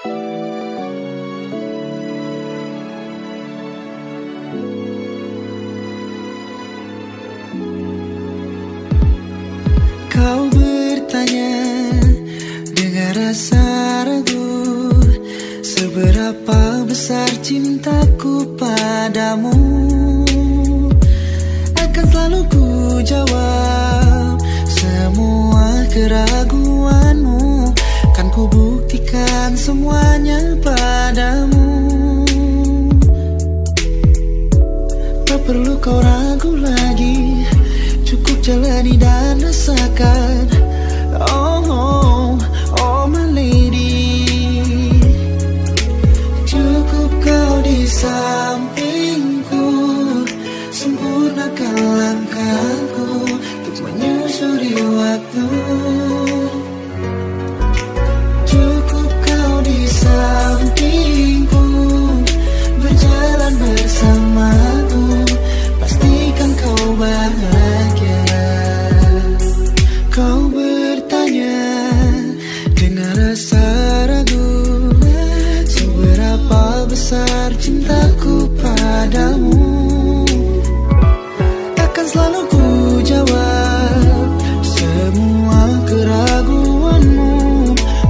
Kau bertanya dengan rasa ragu Seberapa besar cintaku padamu? Akan selalu ku jawab buktikan semuanya padamu. Tak perlu kau ragu lagi. Cukup jalani dan rasakan. Oh, oh, oh my lady. Cukup kau di sampingku. Sempurnakan langkahku Untuk menyusuri waktu besar cintaku padamu. Akan selalu ku jawab Semua keraguanmu.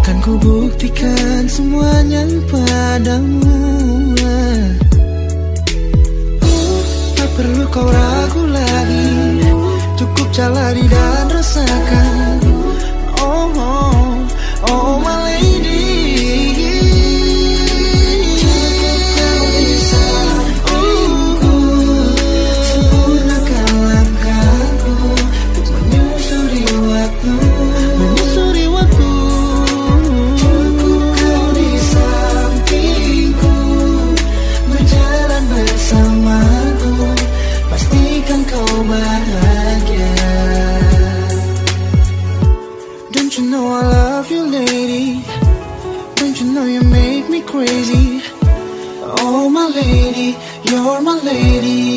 Kan ku buktikan semuanya padamu. Uh, Tak perlu kau ragu lagi. Cukup jalani dan rasakan lady, you're my lady.